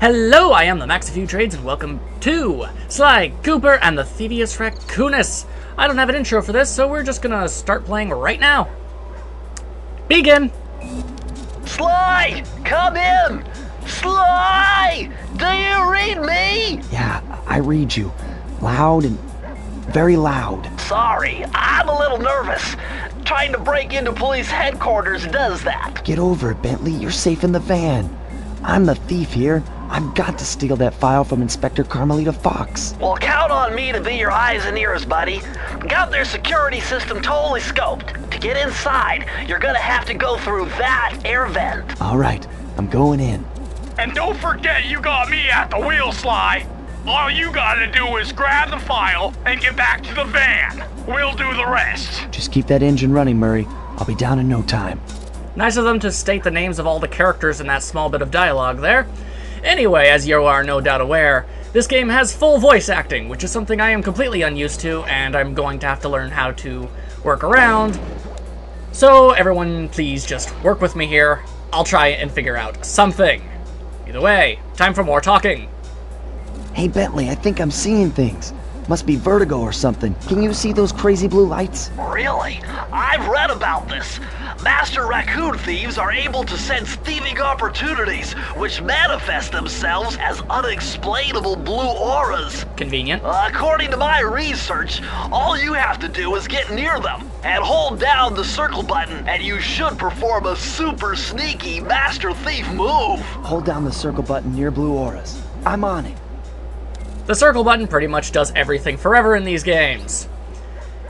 Hello, I am the Max of Few Trades, and welcome to Sly Cooper and the Thievius Raccoonus. I don't have an intro for this, so we're just gonna start playing right now. Begin! Sly! Come in! Sly! Do you read me? Yeah, I read you. Loud and very loud. Sorry, I'm a little nervous. Trying to break into police headquarters does that. Get over it, Bentley. You're safe in the van. I'm the thief here. I've got to steal that file from Inspector Carmelita Fox. Well, count on me to be your eyes and ears, buddy. Got their security system totally scoped. To get inside, you're gonna have to go through that air vent. All right, I'm going in. And don't forget you got me at the wheel, Sly. All you gotta do is grab the file and get back to the van. We'll do the rest. Just keep that engine running, Murray. I'll be down in no time. Nice of them to state the names of all the characters in that small bit of dialogue there. Anyway, as you are no doubt aware, this game has full voice acting, which is something I am completely unused to, and I'm going to have to learn how to work around. So, everyone, please just work with me here. I'll try and figure out something. Either way, time for more talking. Hey, Bentley, I think I'm seeing things. Must be vertigo or something. Can you see those crazy blue lights? Really? I've read about this. Master raccoon thieves are able to sense thieving opportunities, which manifest themselves as unexplainable blue auras. Convenient. According to my research, all you have to do is get near them and hold down the circle button, and you should perform a super sneaky master thief move. Hold down the circle button near blue auras. I'm on it. The circle button pretty much does everything forever in these games.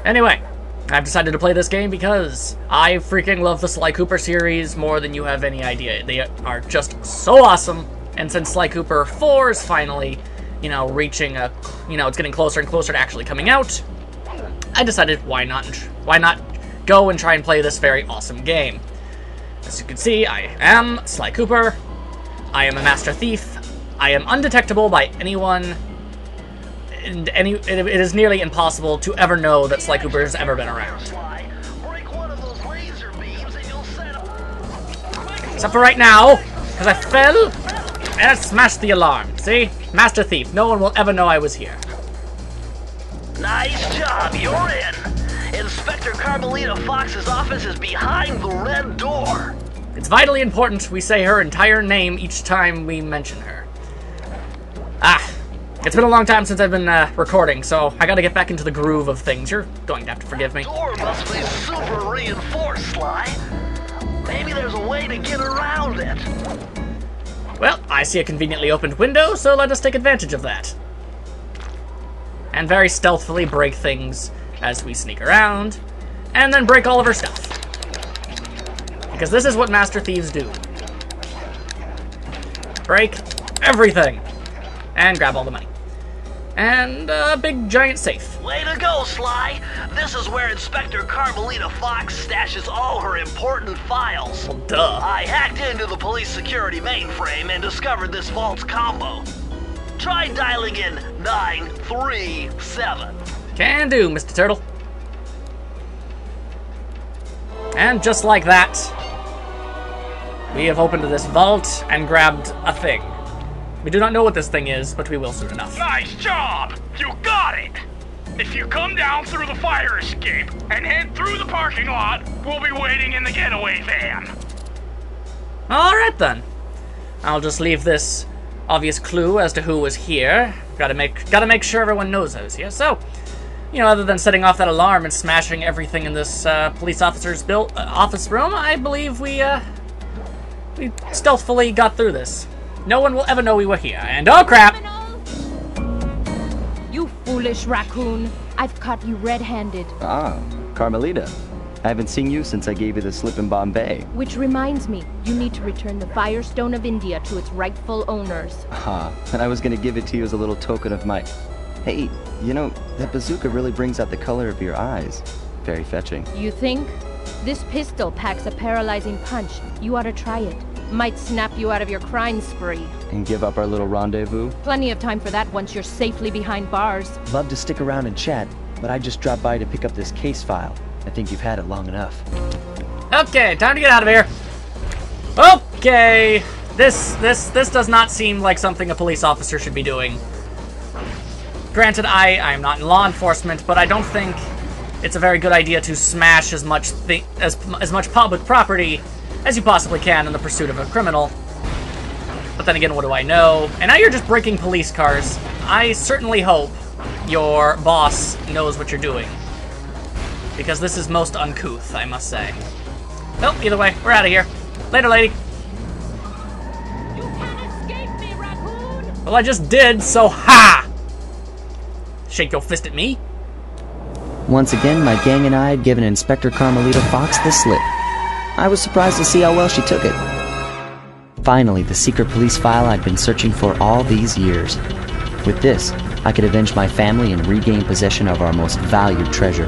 Anyway, I've decided to play this game because I freaking love the Sly Cooper series more than you have any idea. They are just so awesome, and since Sly Cooper 4 is finally, you know, reaching a, you know, it's getting closer and closer to actually coming out, I decided why not, why not go and try and play this very awesome game. As you can see, I am Sly Cooper. I am a master thief. I am undetectable by anyone any it, it is nearly impossible to ever know that Sly Cooper has ever been around. Sly, break one of those laser beams and you'll set up. Except for right now, because I fell and I smashed the alarm. See? Master Thief. No one will ever know I was here. Nice job, you're in. Inspector Carmelita Fox's office is behind the red door. It's vitally important we say her entire name each time we mention her. It's been a long time since I've been uh, recording, so I gotta get back into the groove of things. You're going to have to forgive me. Door must be super reinforced, Sly. Maybe there's a way to get around it. Well, I see a conveniently opened window, so let us take advantage of that. And very stealthily break things as we sneak around, and then break all of her stuff. Because this is what Master Thieves do. Break everything! And grab all the money. And a big giant safe. Way to go, Sly. This is where Inspector Carmelita Fox stashes all her important files. Well, duh. I hacked into the police security mainframe and discovered this vault's combo. Try dialing in 937. Can do, Mr. Turtle. And just like that, we have opened this vault and grabbed a thing. We do not know what this thing is, but we will soon enough. Nice job! You got it! If you come down through the fire escape and head through the parking lot, we'll be waiting in the getaway van. Alright then. I'll just leave this obvious clue as to who was here. Gotta make gotta make sure everyone knows I was here. So, you know, other than setting off that alarm and smashing everything in this uh, police officer's built uh, office room, I believe we uh, we stealthily got through this. No one will ever know we were here. And oh crap! You foolish raccoon. I've caught you red-handed. Ah, Carmelita. I haven't seen you since I gave you the slip in Bombay. Which reminds me, you need to return the Firestone of India to its rightful owners. Ah, and I was gonna give it to you as a little token of my... Hey, you know, that bazooka really brings out the color of your eyes. Very fetching. You think? This pistol packs a paralyzing punch. You ought to try it. Might snap you out of your crime spree. And give up our little rendezvous? Plenty of time for that once you're safely behind bars. Love to stick around and chat, but I just dropped by to pick up this case file. I think you've had it long enough. Okay, time to get out of here. Okay, This, this, this does not seem like something a police officer should be doing. Granted, I, I am not in law enforcement, but I don't think it's a very good idea to smash as much thi- as, as much public property as you possibly can in the pursuit of a criminal. But then again, what do I know? And now you're just breaking police cars. I certainly hope your boss knows what you're doing. Because this is most uncouth, I must say. Well, either way, we're out of here. Later, lady. You can't escape me, raccoon! Well, I just did, so ha! Shake your fist at me? Once again, my gang and I had given Inspector Carmelita Fox the slip. I was surprised to see how well she took it. Finally, the secret police file I'd been searching for all these years. With this, I could avenge my family and regain possession of our most valued treasure.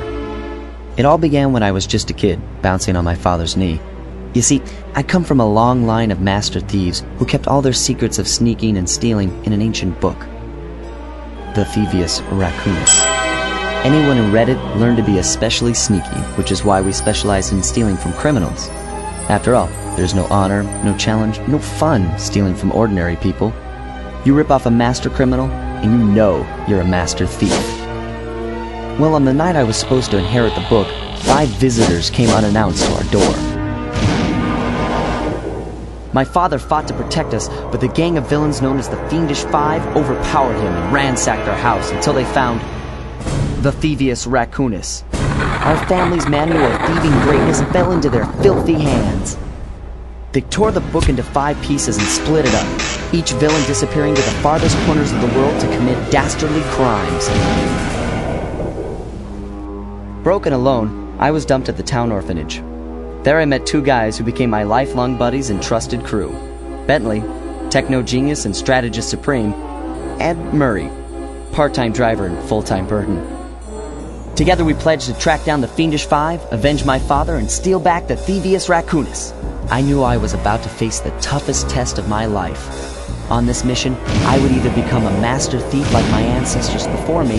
It all began when I was just a kid, bouncing on my father's knee. You see, I come from a long line of master thieves who kept all their secrets of sneaking and stealing in an ancient book. The Thievius Raccoonus. Anyone who read it learned to be especially sneaky, which is why we specialize in stealing from criminals. After all, there's no honor, no challenge, no fun stealing from ordinary people. You rip off a master criminal, and you know you're a master thief. Well, on the night I was supposed to inherit the book, five visitors came unannounced to our door. My father fought to protect us, but the gang of villains known as the Fiendish Five overpowered him and ransacked our house until they found the Thievius Raccoonus. Our family's manual of thieving greatness fell into their filthy hands. They tore the book into five pieces and split it up, each villain disappearing to the farthest corners of the world to commit dastardly crimes. Broken alone, I was dumped at the town orphanage. There I met two guys who became my lifelong buddies and trusted crew. Bentley, techno genius and strategist supreme, and Murray, part-time driver and full-time burden. Together we pledged to track down the Fiendish Five, avenge my father, and steal back the Thievius Raccoonus. I knew I was about to face the toughest test of my life. On this mission, I would either become a master thief like my ancestors before me,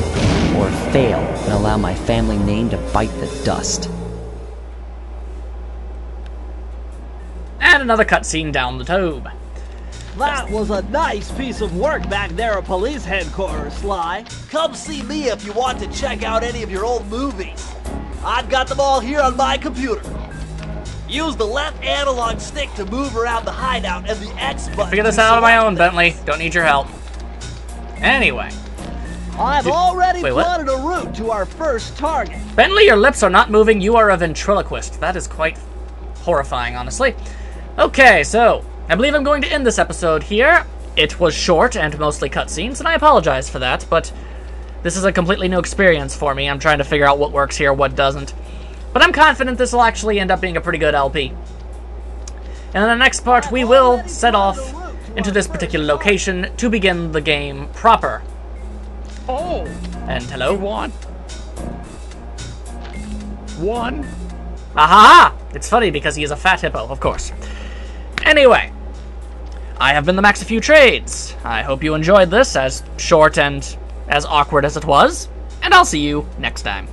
or fail and allow my family name to bite the dust. And another cutscene down the tube. That was a nice piece of work back there at police headquarters, Sly. Come see me if you want to check out any of your old movies. I've got them all here on my computer. Use the left analog stick to move around the hideout and the X button. Figure this out on my own. Bentley. Don't need your help. Anyway, I've Did- already wait, plotted a route to our first target. Bentley, your lips are not moving. You are a ventriloquist. That is quite horrifying, honestly. Okay, so I believe I'm going to end this episode here. It was short and mostly cutscenes, and I apologize for that, but this is a completely new experience for me. I'm trying to figure out what works here, what doesn't. But I'm confident this will actually end up being a pretty good LP. And in the next part, we will set off into this particular location to begin the game proper. Oh, And hello? want one? Aha! It's funny because he is a fat hippo, of course. Anyway, I have been the Max a Few Trades. I hope you enjoyed this, as short and as awkward as it was, and I'll see you next time.